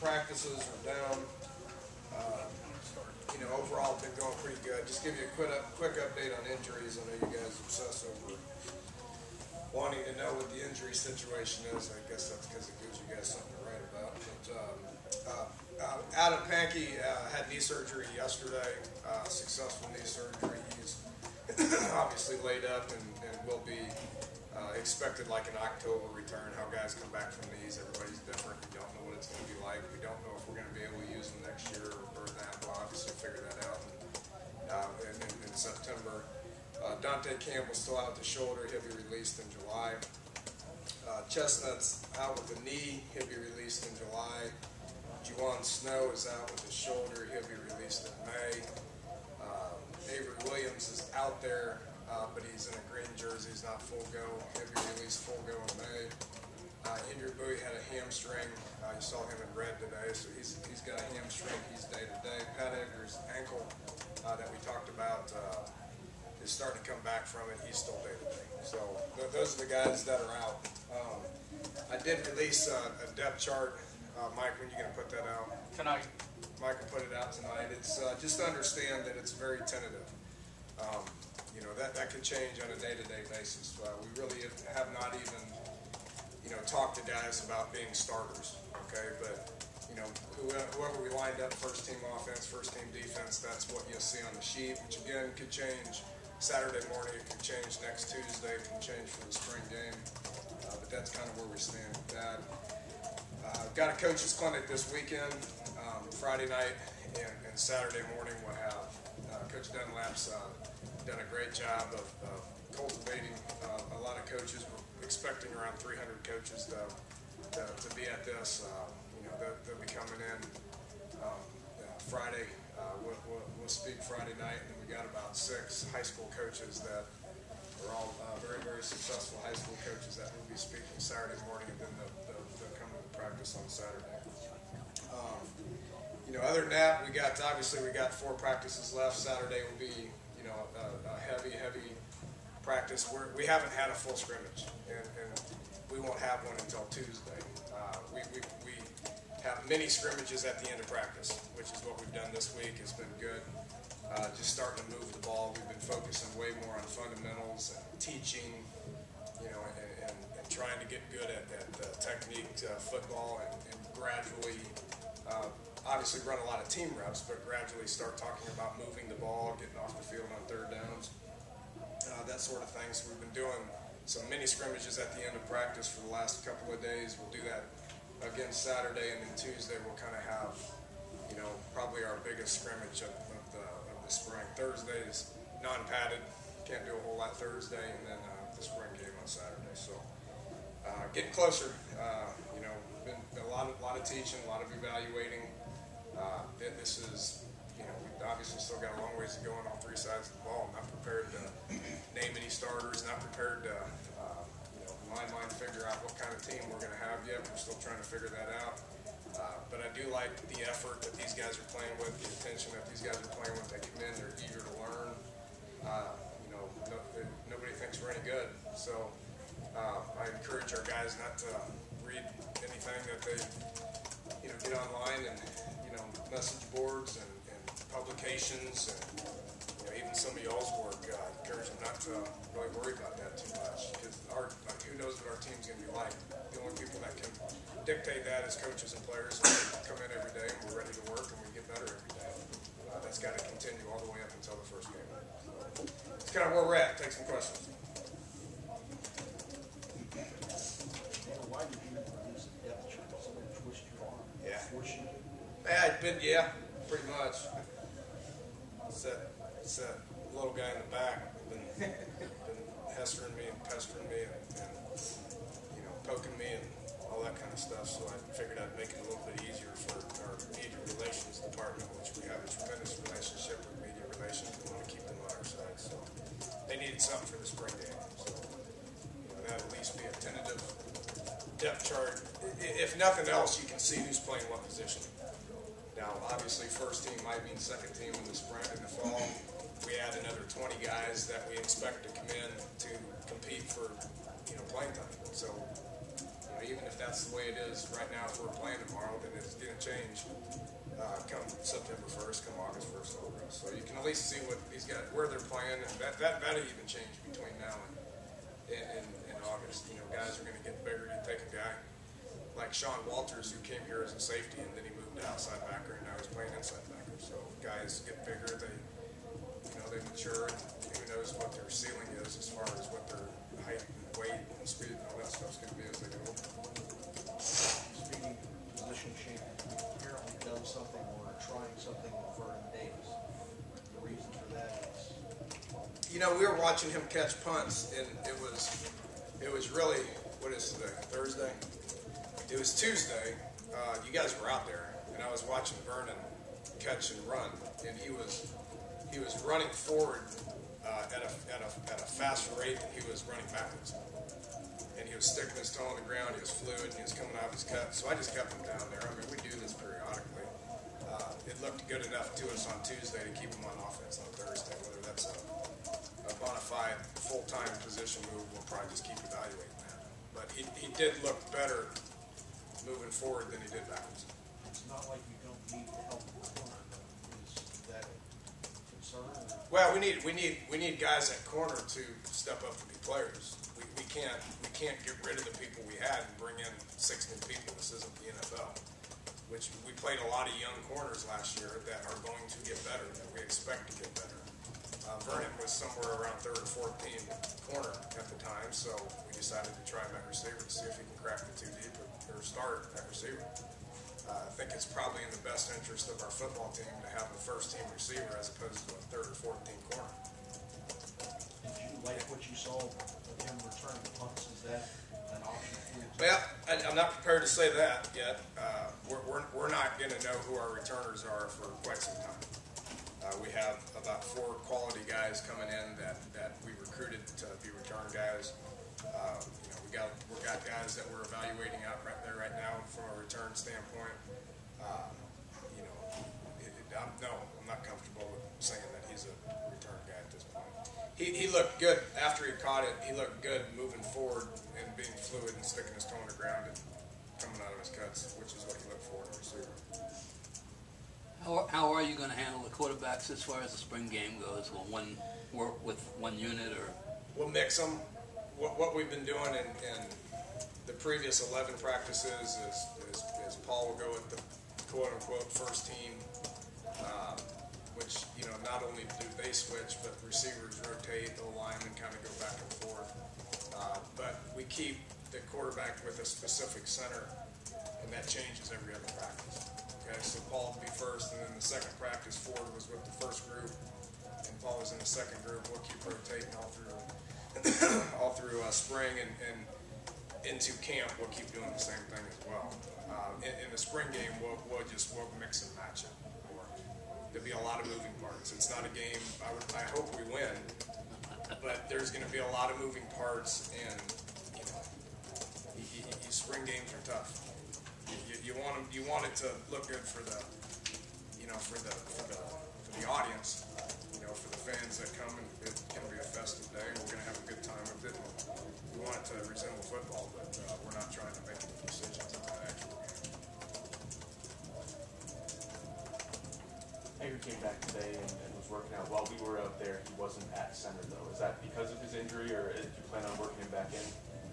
practices are down. Uh, you know, overall, been going pretty good. Just give you a quick, up, quick update on injuries. I know you guys obsess over wanting to know what the injury situation is. I guess that's because it gives you guys something to write about. But um, uh, uh, Adam Pankey uh, had knee surgery yesterday, uh, successful knee surgery. He's obviously laid up and, and will be uh, expected like an October return. How guys come back from these, everybody's different. We don't know what it's going to be like. We don't know if we're going to be able to use them next year or that. We'll obviously figure that out in, uh, in, in, September. Uh, Dante Campbell's still out the shoulder. He'll be released in July. Uh, Chestnut's out with the knee. He'll be released in July. Juwan Snow is out with his shoulder. He'll be released in May. Uh, Avery Williams is out there, uh, but he's in a green jersey. He's not full go. He'll be released full go in May. Uh, Andrew Buie had a hamstring. Uh, you saw him in red today, so he's he's got a hamstring. He's day to day. Pat Eger's ankle uh, that we talked about uh, is starting to come back from it. He's still day to day. So th- those are the guys that are out. Um, I did release a depth chart. Uh, Mike, when are you going to put that out? Tonight. Mike will put it out tonight. It's uh, just to understand that it's very tentative. Um, you know that that could change on a day-to-day basis. Uh, we really have not even you know talked to guys about being starters. Okay, but you know whoever, we lined up, first team offense, first team defense, that's what you'll see on the sheet. Which again could change Saturday morning. It could change next Tuesday. It can change for the spring game. Uh, but that's kind of where we stand with that. Uh, got a coaches clinic this weekend, um, Friday night and, and, Saturday morning. We'll have uh, Coach Dunlap's uh, done a great job of, of cultivating uh, a lot of coaches. We're expecting around 300 coaches to, to, to be at this. Uh, you know, they'll, they'll, be coming in um, Friday. We'll, we'll, we'll speak Friday night, and then we got about six high school coaches that are all uh, very, very successful high school coaches that will be speaking Saturday morning, and then they'll, they'll, they'll come to practice on Saturday. You know, other than that, we got obviously we got four practices left. Saturday will be you know a, a heavy, heavy practice. We're, we haven't had a full scrimmage, and, and we won't have one until Tuesday. Uh, we, we, we have many scrimmages at the end of practice, which is what we've done this week. It's been good. Uh, just starting to move the ball. We've been focusing way more on fundamentals and teaching, you know, and, and, and trying to get good at, at uh, technique football and, and gradually, uh, obviously run a lot of team reps, but gradually start talking about moving the ball, getting off the field on third downs, uh, that sort of thing. So we've been doing some mini scrimmages at the end of practice for the last couple of days. We'll do that again Saturday, and then Tuesday we'll kind of have, you know, probably our biggest scrimmage of, of the the spring. Thursday is non-padded. Can't do a whole lot Thursday, and then uh, the spring game on Saturday. So uh, getting closer. Uh, you know, been, a lot of a lot of teaching, a lot of evaluating. Uh, this is, you know, we obviously still got a long ways to go on all three sides of the ball. I'm not prepared to name any starters. Not prepared to, uh, you know, in my mind figure out what kind of team we're going to have yet. We're still trying to figure that out. Uh, but I do like the effort that these guys are playing with, the attention that these guys are playing with. They come in, they're eager to learn. Uh, you know, no, nobody thinks we're any good. So uh, I encourage our guys not to read anything that they, you know, get online and, you know, message boards and, and publications and, you know, even some of y'all's work. Uh, I encourage them not to really worry about that too much because our, who knows what our team's going to be like. The only people that can dictate that is coaches and players. Come in every day and we're ready to work and we get better every day. Uh, that's got to continue all the way up until the first game. So it's kind of where we're at. Take some questions. Yeah. Force you. Yeah, I've been yeah, pretty much. It's that, it's that little guy in the back been, been pestering me and pestering me and, and you know poking me and all that kind of stuff. So I figured I'd make it a little bit easier for our media relations department, which we have a tremendous relationship with media relations. We want to keep them on our side. So they needed something for the spring game. So you know, that at least be a tentative depth chart. If nothing else, you can see who's playing what position. Now, obviously, first team might mean second team in the spring in the fall. We add another 20 guys that we expect to come in to compete for, you know, playing time. So you know, even if that's the way it is right now, if we're playing tomorrow, then it's going to change uh, come September first, come August first, all the rest. So you can at least see what he's got, where they're playing, and that, that, that'll even change between now and, and, and, and August. You know, guys are gonna get bigger, you take a guy like Sean Walters, who came here as a safety, and then he moved to outside backer, and now he's playing inside backer. So guys get bigger, they, you know, they mature, and who knows what their ceiling is as far as what their height and weight and speed and all that stuff's gonna be as they older. Speaking of position change, you've apparently done something or trying something with Vernon Davis. The reason for that is, You know, we were watching him catch punts, and it was, it was really, what is today, Thursday? It was Tuesday. Uh, you guys were out there, and I was watching Vernon catch and run, and he was, he was running forward uh, at a at a at a faster rate than he was running backwards. And he was sticking his toe on the ground. He was fluid, and he was coming out of his cut. So I just kept him down there. I mean, we do this periodically. Uh, it looked good enough to us on Tuesday to keep him on offense on Thursday. Whether that's a a bona fide full-time position move, we'll probably just keep evaluating that. But he, he did look better moving forward than he did backwards. it's not like you don't need the help the corner. Is that a concern? Well, we need, we need, we need guys at corner to step up to be players. We, we can't, we can't get rid of the people we had and bring in six new people. This isn't the NFL. Which, we played a lot of young corners last year that are going to get better, that we expect to get better. Uh, Vernon was somewhere around third or fourth team corner at the time, so we decided to try him at receiver to see if he can crack the two deep or, or start at receiver. Uh, I think it's probably in the best interest of our football team to have a first team receiver as opposed to a third or fourth team corner. Did you like what you saw of him returning punts? Is that an option for you? Well, I, I'm not prepared to say that yet. Uh, we're, we're, we're not going to know who our returners are for quite some time. Uh, we have about four quality guys coming in that, that we recruited to be return guys. Uh, you know, we got we got guys that we're evaluating out right right now from a return standpoint. Uh, you know, it, it, I'm, no, I'm not comfortable with saying that he's a return guy at this point. He, he looked good after he caught it. He looked good moving forward and being fluid and sticking his toe on the ground and coming out of his cuts, which is what you look for in a receiver. How, how are you going to handle the quarterbacks as far as the spring game goes? Will one work with one unit or? We'll mix them. What, what we've been doing in, in the previous 11 practices is, is, is Paul will go with the quote unquote first team, um, which, you know, not only do they switch, but receivers rotate, the linemen kind of go back and forth. Uh, but we keep the quarterback with a specific center, and that changes every other practice. Okay, so Paul will be first, and then the second practice, Ford was with the first group, and Paul was in the second group. We'll keep rotating all through all through uh, spring and, and into camp. We'll keep doing the same thing as well. Uh, in, in the spring game, we'll, we'll just we'll mix and match it. There'll be a lot of moving parts. It's not a game. I, would, I hope we win, but there's going to be a lot of moving parts, and you know, y y y spring games are tough. You, you, you want 'em- you want it to look good for the you know for the for the for the audience, you know, for the fans that come, and it's going to be a festive day, and we're going to have a good time with it. We want it to resemble football, but uh, we're not trying to make any decisions on that actual game. Eger came back today and, and was working out. While we were out there, he wasn't at center though. Is that because of his injury, or did you plan on working him back in?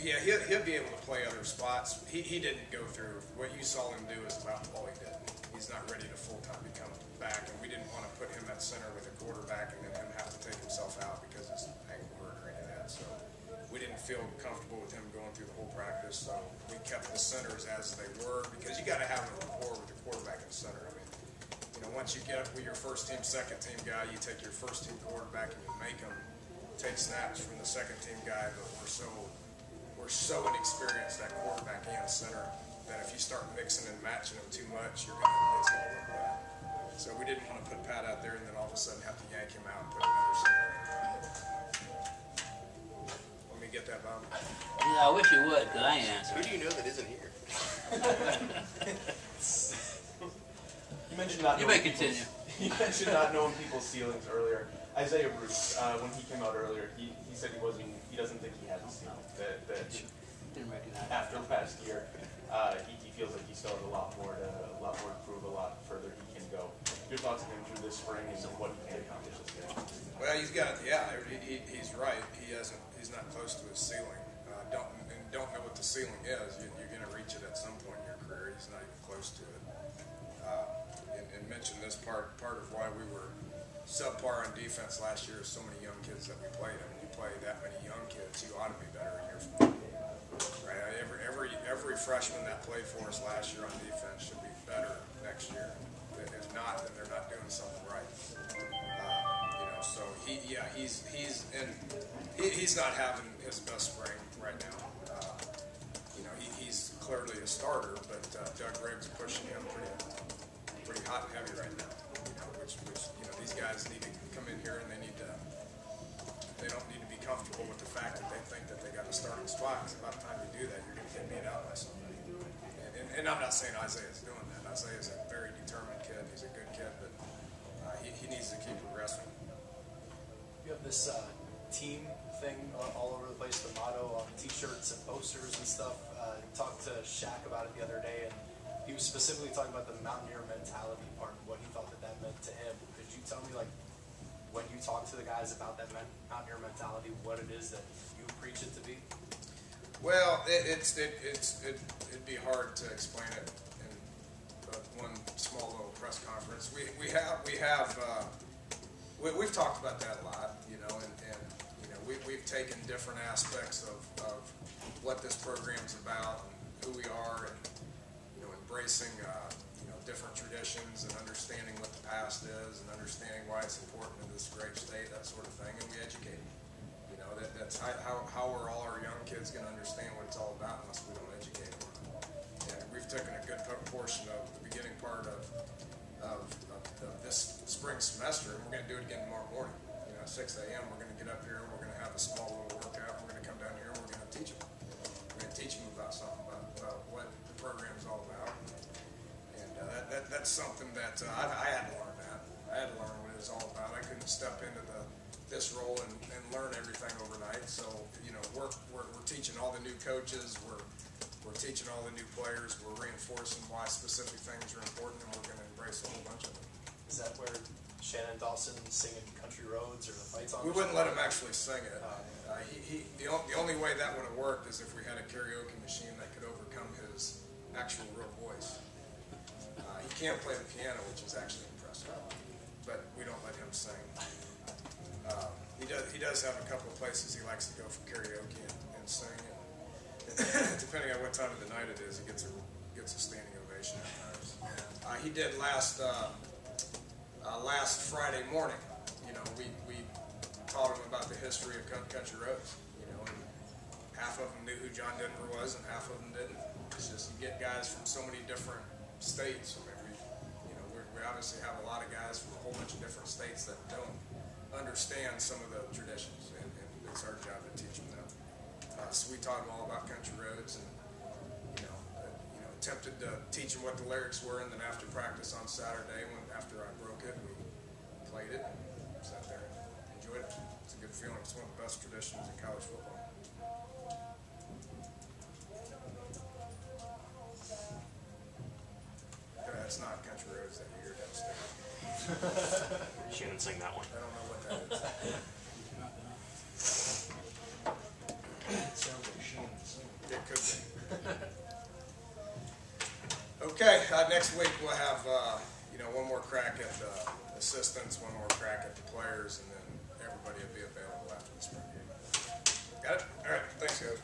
Yeah, he'll, he'll be able to play other spots. He, he didn't go through, what you saw him do is about all he did. He's not ready to full-time become back, and we didn't want to put him at center with a quarterback and then him have to take himself out because his ankle hurt or any of that. So we didn't feel comfortable with him going through the whole practice, so we kept the centers as they were because you got to have a rapport with the quarterback and center. I mean, you know, once you get up with your first team, second team guy, you take your first team quarterback and you make him take snaps from the second team guy, but we're so we're so inexperienced at quarterback and center that if you start mixing and matching them too much, you're gonna it's gonna look bad. So we didn't want to put Pat out there and then all of a sudden have to yank him out and put another center. in. Let me get that bomb. Yeah, I wish you would, because I ain't Who do you know that isn't here? You mentioned not. You may continue. You mentioned not knowing people's ceilings earlier. Isaiah Bruce, uh, when he came out earlier, he, he said he wasn't. He doesn't think he has a ceiling. That, that Didn't recognize. after last year, uh, he, he feels like he still has a lot more to a lot more to prove, a lot further he your thoughts on him through this spring and what he can accomplish this year? Well, he's got, yeah, he, he, he's right. He hasn't, he's not close to his ceiling. Uh, don't, and don't know what the ceiling is. You, you're gonna reach it at some point in your career. He's not even close to it. Uh, and, and mention this part, part of why we were subpar on defense last year is so many young kids that we played. I mean, you play that many young kids, you ought to be better a year from now. Right? Every, every, every freshman that played for us last year on defense should be better next year. Not, then they're not doing something right. Uh, you know, so he, yeah, he's, he's, and he, he's not having his best spring right now. Uh, you know, he, he's clearly a starter, but uh, Doug Rigg's pushing him pretty, pretty hot and heavy right now. You know, which, which, you know, these guys need to come in here and they need to, they don't need to be comfortable with the fact that they think that they got a starting spot. Because about the time you do that, you're going to get beat out by somebody. And, and, and I'm not saying Isaiah's doing. Isaiah's a very determined kid. He's a good kid, but uh, he, he needs to keep progressing. You have this uh, team thing all- over the place, the motto on T-shirts and posters and stuff. Uh, talked to Shaq about it the other day, and he was specifically talking about the Mountaineer mentality part and what he thought that that meant to him. Could you tell me, like, when you talk to the guys about that Mountaineer mentality, what it is that you preach it to be? Well, it, it's it, it's it, it'd be hard to explain it one small little press conference. We we have we have uh, we, we've talked about that a lot, you know, and, and you know we we've taken different aspects of, of what this program's about and who we are, and you know embracing uh, you know different traditions and understanding what the past is and understanding why it's important in this great state, that sort of thing, and we educate. You know, that, that's how, how, how are all our young kids gonna understand what it's all about unless we don't educate them? And we've taken a good po- portion of the beginning part of, of, of, of this spring semester, and we're gonna do it again tomorrow morning. You know, six AM, we're gonna get up here, and we're gonna have a small little workout, we're gonna come down here, and we're gonna teach them. We're gonna teach them about something, about, about what the program's all about. And, uh, that, that, that's something that, uh, I, I had to learn that. I had to learn what it was all about. I couldn't step into the, this role and, and learn everything overnight. So, you know, we're, we're, we're teaching all the new coaches, we're, we're teaching all the new players, we're reinforcing why specific things are important, and we're gonna embrace a whole bunch of them. Is that where Shannon Dawson singing "Country Roads" or the fight song? We wouldn't let him actually sing it. Uh, he, he, the, the only way that would have worked is if we had a karaoke machine that could overcome his actual real voice. Uh, he can't play the piano, which is actually impressive, but we don't let him sing. Uh, he does, he does have a couple of places he likes to go for karaoke and, and sing. And depending on what time of the night it is, he gets a, gets a standing ovation at times. Uh, he did last, uh, uh, last Friday morning. You know, we, we taught him about the history of coun- country roads. You know, half of them knew who John Denver was, and half of them didn't. It's just you get guys from so many different states. I mean, we, you know, we obviously have a lot of guys from a whole bunch of different states that don't understand some of the traditions, and, and it's our job to teach them that. We taught them all about country roads, and you know, uh, you know, attempted to teach them what the lyrics were, and then after practice on Saturday, when after I broke it, we played it, and sat there and enjoyed it. It's a good feeling. It's one of the best traditions in college football. That's not country roads that you hear downstairs. Shannon sing that one. I don't know what that is. It sounds like Shane singing. It could be. Okay, uh, next week we'll have, uh, you know, one more crack at the assistants, one more crack at the players, and then everybody will be available after the spring game. Got it? All right, thanks, guys.